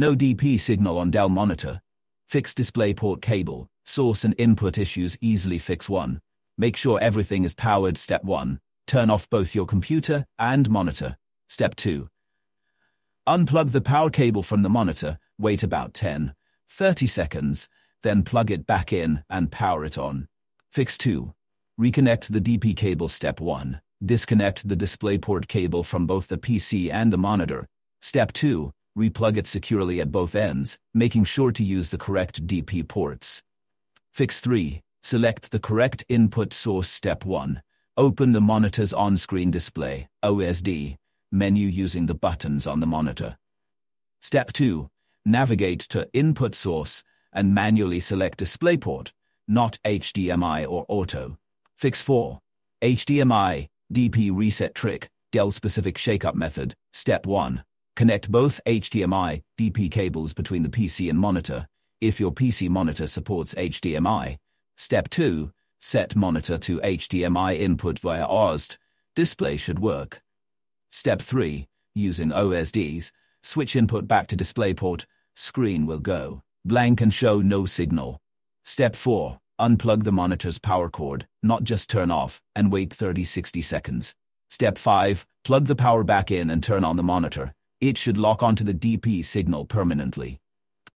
No DP signal on Dell monitor. Fix DisplayPort cable. Source and input issues easily fix 1. Make sure everything is powered Step 1. Turn off both your computer and monitor. Step 2. Unplug the power cable from the monitor, wait about 10, 30 seconds, then plug it back in and power it on. Fix 2. Reconnect the DP cable Step 1. Disconnect the DisplayPort cable from both the PC and the monitor. Step 2. Replug it securely at both ends, making sure to use the correct DP ports. Fix 3. Select the correct input source Step 1. Open the monitor's on-screen display, OSD, menu using the buttons on the monitor. Step 2. Navigate to Input Source and manually select DisplayPort, not HDMI or Auto. Fix 4. HDMI, DP Reset Trick, Dell-specific shakeup method. Step 1. Connect both HDMI, DP cables between the PC and monitor, if your PC monitor supports HDMI. Step 2. Set monitor to HDMI input via OSD. Display should work. Step 3. Using OSDs, switch input back to DisplayPort, screen will go blank and show no signal. Step 4. Unplug the monitor's power cord, not just turn off, and wait 30-60 seconds. Step 5. Plug the power back in and turn on the monitor. It should lock onto the DP signal permanently.